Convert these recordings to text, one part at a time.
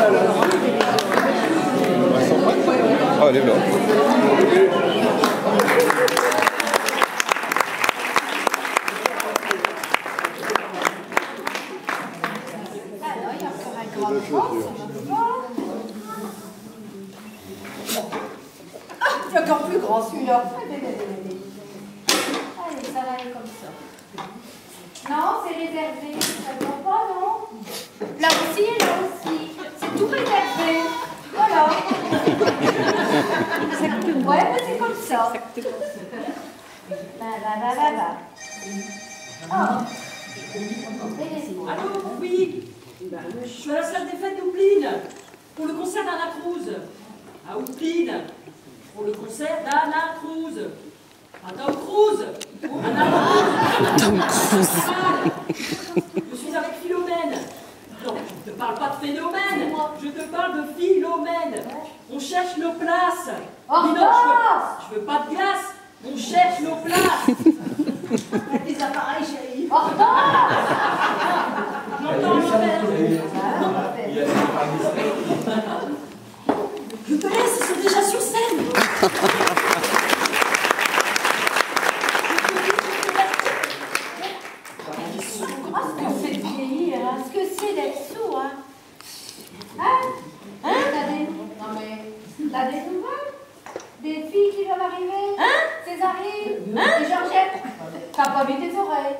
Ah, elle est là. Alors, il y a encore un grand mort, ça. Ah, c'est encore plus grand celui-là. Allez, allez, ça va aller comme ça. Non, c'est réservé. Ça ne va pas, non? Là aussi et là aussi. C'est tout réservé. Voilà. Ouais, mais c'est comme ça. Ah. Allez-y. Allô, oui Je suis à la salle des fêtes d'Oupline pour le concert d'Anna Cruz. À Oupline pour le concert d'Anna Cruz. Ah, Tom Cruise Anna Cruz Tom Cruise. Je suis avec Philomène. Non, je ne te parle pas de phénomène. Je te parle de Philomène. On cherche nos places. Donc, je veux, revoir. je veux pas de glace. On cherche nos places. Avec des appareils, chérie. Revoir. J'entends l'envers. Je te laisse, ils sont déjà sur scène. Ah, ce qu'on fait de vieillir, hein. ce que c'est d'être sourd, hein. Hein Hein T'as des... Non mais... T'as des nouvelles Des filles qui doivent arriver Hein Césarine Hein Et Georgette T'as pas vu tes oreilles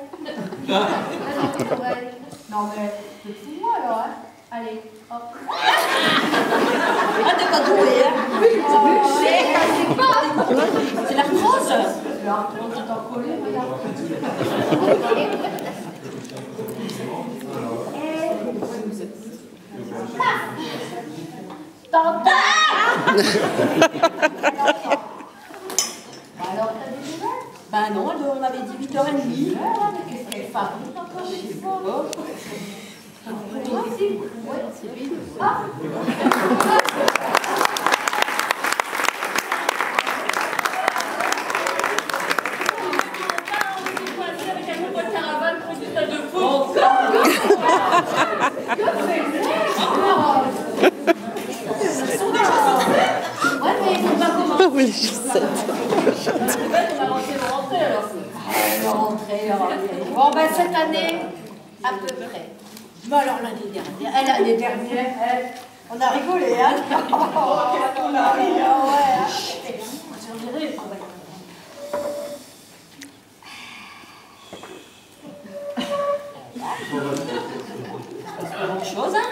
Ah non, tes oreilles. Non mais... C'est fou moi alors, hein Allez, hop. Ah, t'es pas douée, hein Oui, c'est pas C'est l'arthrose. Alors, on t'en coller, regarde. T'entends Alors, t'as des nouvelles Bah non, on avait dit 8h30. Ouais, mais qu'est-ce qu'elle fabrique encore des fois Bon, ben cette année, à peu près. Mais alors l'année dernière, l'année dernière, on a rigolé, hein On a rigolé, ouais. hein. On dirait, on va- Pas grand chose, hein?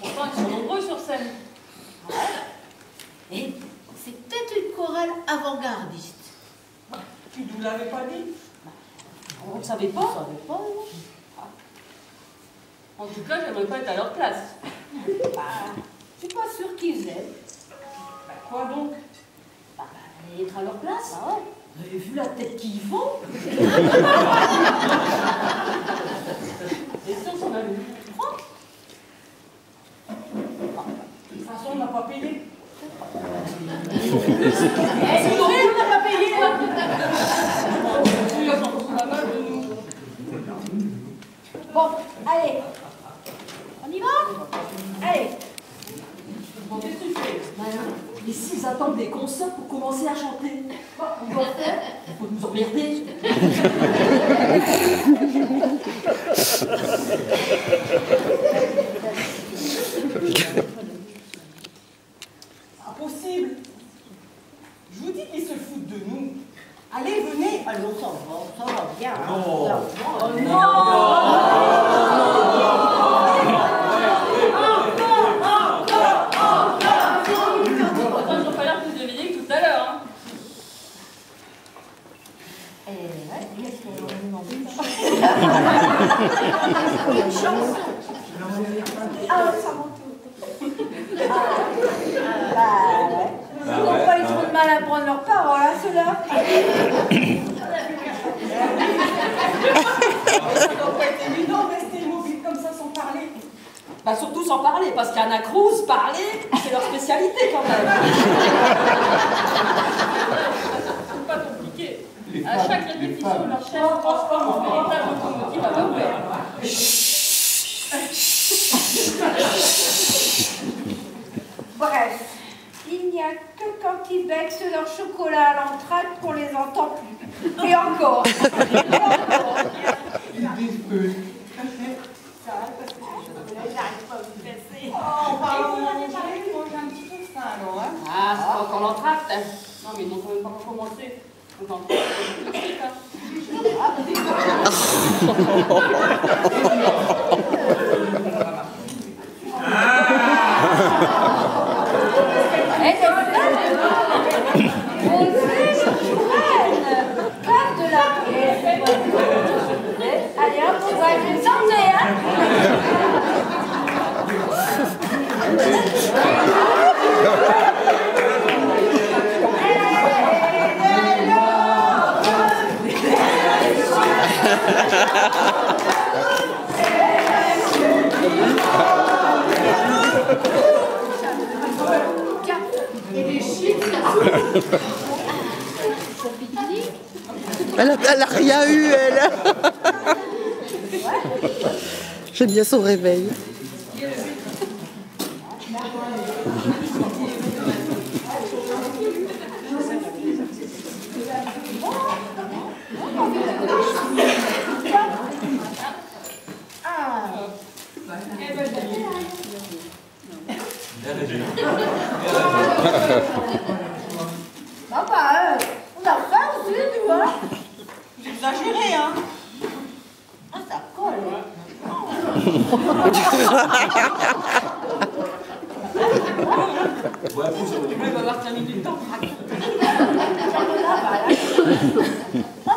Pourtant, ils sont nombreux sur scène. Et c'est peut-être une chorale avant-gardiste. Tu nous l'avais pas dit On ne savait pas. On savait pas, non En tout cas, j'aimerais pas être à leur place. Bah, je suis pas sûre qu'ils aiment. Bah, quoi donc? Bah, être à leur place. Ah ouais. Vous avez vu la tête qu'ils font Et si on s'en allume De toute façon, on n'a pas payé. Eh, c'est vrai, on n'a pas payé, là. Ils en foutent pas mal de nous. Bon, allez. On y va Allez. Bon, qu'est-ce que tu fais Et s'ils des concerts pour commencer à chanter on faire. Il faut nous emmerder. Bah surtout sans parler, parce qu'Anna Cruz, parler, c'est leur spécialité quand même. c'est pas compliqué. À chaque répétition, leur chef oh, oh, transforme en véritable locomotive à vapeur. Bref, il n'y a que quand ils bexent leur chocolat à l'entracte qu'on les entend plus. Et encore. l'entracte. Non, mais ils n'ont quand même pas encore commencé. Donc, en fait. On. Allez, hop, va aller hein. Elle a, rien eu, elle. J'aime bien son réveil. Bah, euh, on a faim aussi, tu vois. Vous exagérez, hein Ah, ça colle. Il va avoir terminé du temps.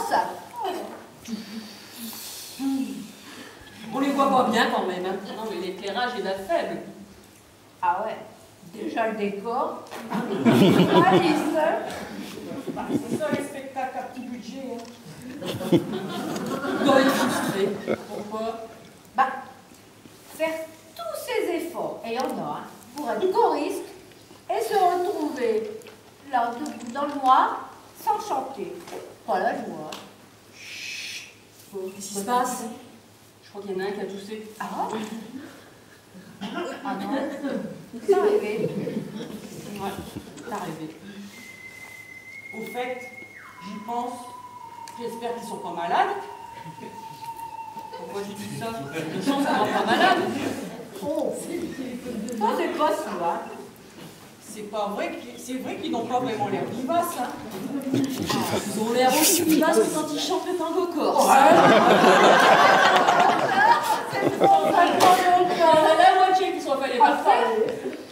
Ça. On les voit pas bien quand même. Hein. Non, mais l'éclairage est faible. Ah ouais. Déjà le décor. Allez, C'est ça les spectacles à petit budget, hein Vous doit être frustré. Pourquoi? Bah, faire tous ces efforts, et il y en a, hein, pour être choriste et se retrouver là, debout dans le noir, sans chanter. Pas la joie. Qu'est-ce qui se passe? Je crois qu'il y en a un qui a toussé. Ah Ah non C'est arrivé. Ouais, c'est arrivé. Au fait, j'y pense, j'espère qu'ils sont pas malades. Pourquoi j'ai dit ça? Chance qu'on rend pas malade. Oh c'est pas ça. hein. C'est pas vrai, qu'ils- c'est vrai qu'ils n'ont pas vraiment l'air vivaces, hein Ils ont l'air aussi vivaces que quand ils chantent le tango corse. C'est bon, ça prend le Il y temps. en a la parfaits.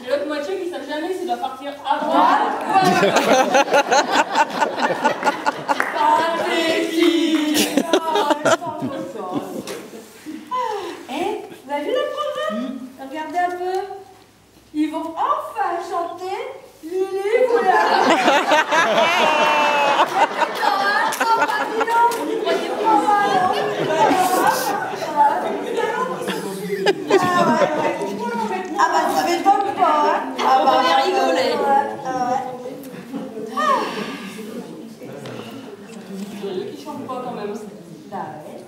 Et l'autre moitié qui savent jamais s'ils doivent partir à droite. Pathétique Eh, vous avez vu le programme Regardez un peu. Ils vont enfin chanter Lili Moulin. Ah bah ça m'étonne pas. hein. Ah On va bien rigoler. ouais, ouais. Curieux qui chantent pas quand même. Bah ouais.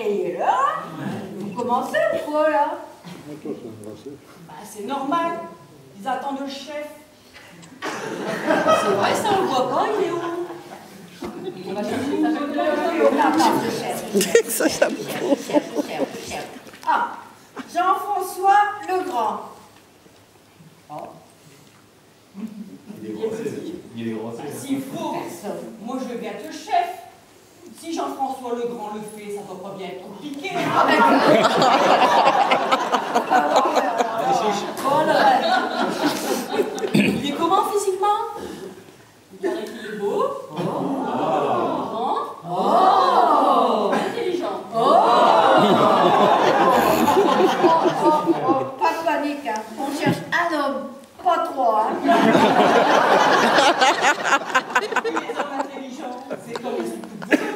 Et il est là Vous commencez ou quoi là? Bah, c'est normal, ils attendent le chef. C'est vrai, ça on le voit pas, il est où? On va chercher sa chocolat. Non, non, je cherche, je cherche, Ça, ça me- je cherche, je cherche, je cherche. Ah, Jean-François Legrand. Il est Bah, grossier. S'il faut, Personne. moi je veux bien être le chef. Si Jean-François Legrand le fait, ça doit pas bien être compliqué. Voilà. Il est comment physiquement Il paraît qu'il est beau. Grand. Intelligent. Oh, oh, pas de panique, hein. on cherche un homme, pas trois. Hein. Les hommes intelligents, c'est comme les soucoupes volantes.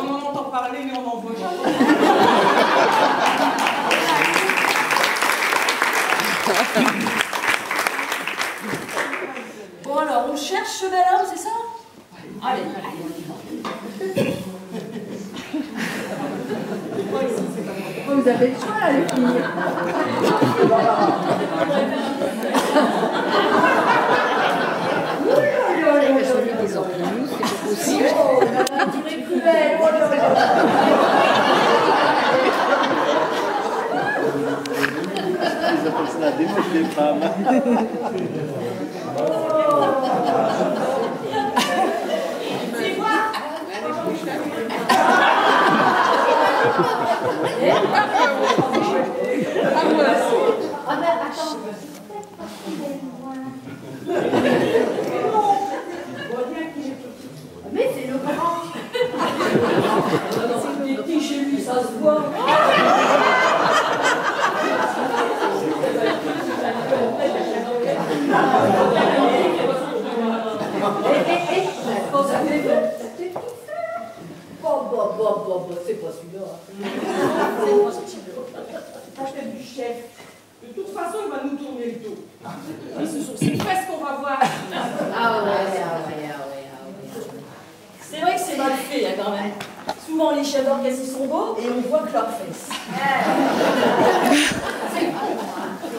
On en entend parler, mais on n'en voit jamais. Bon alors, on cherche ce bel homme, c'est ça Allez, allez. Vous avez le choix, les filles. des amplis, c'est possible. Oh, madame, tu es ça la démode des femmes. Mais c'est le grand. Il est petit chez lui, ça se. Eh, eh, eh, bon, ça fait bon. Ça fait tout ça. Bon, bon, bon, bon, bon, c'est pas celui-là. La tête du chef. De toute façon, il va nous tourner le dos. Et ce sont ses fesses qu'on va voir. Ah ouais, ah ouais, ah ouais, ah ouais. C'est mal fait, hein, quand même. Souvent, les chefs d'orchestre ils sont beaux et on voit que leurs fesses.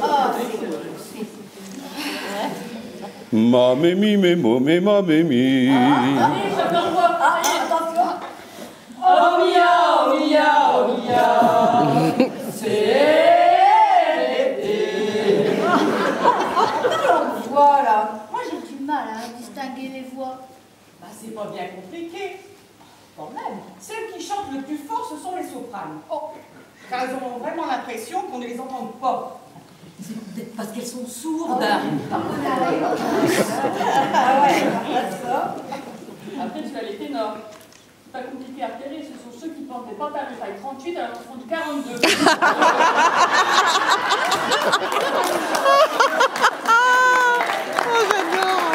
Ah. Ma mémi, mes mo, mes ma mémi. Allez, chef d'orchestre, ah, attention. Oh mia, oh mia, oh mia. C'est l'été. Voilà. Moi, j'ai du mal à distinguer les voix. Bah, c'est pas bien compliqué. Quand même, celles qui chantent le plus fort, ce sont les sopranes. Oh, car elles ont vraiment l'impression qu'on ne les entend pas. C'est peut-être parce qu'elles sont sourdes. Ah ouais, ça. Après, tu as les ténors. C'est pas compliqué à repérer, ce sont ceux qui portent des pantalons taille 38 alors qu'ils font du 42. Oh, j'adore.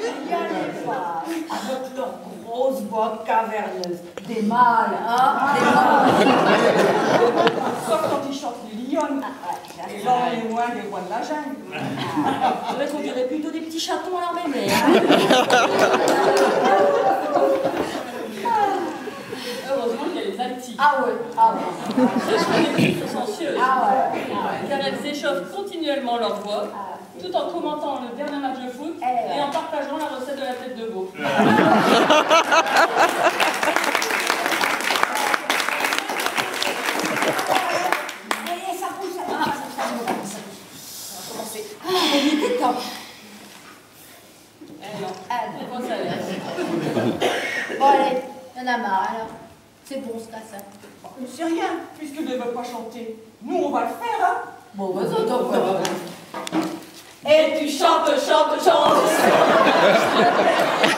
Il y a les voix. Avec leurs grosses voix caverneuses. Des mâles, hein Des mâles. Sauf quand ils chantent les lionnes. Et là, on est loin des rois de la jungle. C'est vrai qu'on dirait plutôt des petits chatons à leur mémé. Heureusement qu'il y a les altis. Ah ouais, ah ouais. Ce sont les plus sensueuses, car elles échauffent continuellement leur voix, tout en commentant le dernier match de foot et en partageant la recette de la tête de veau. On. Bon, allez, il y en a marre alors. C'est bon, ce ne sait rien, puisque ne veut pas chanter. Nous, on va le faire, hein Bon, vas-y, bah, t'en vas. Et tu chantes, chantes, chantes.